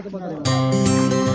Ito ba talaga?